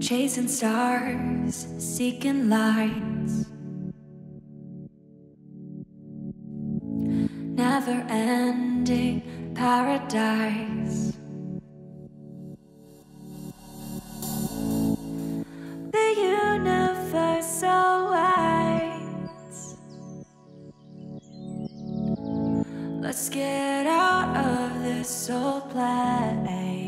Chasing stars, seeking lights. Never ending paradise. The universe so wide. Let's get out of this old play.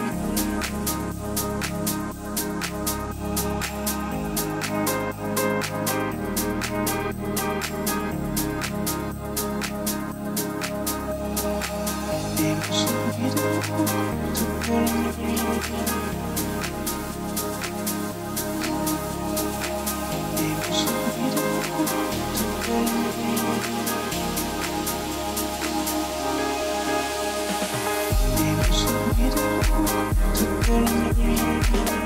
i'm gonna pull me.